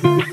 Bye.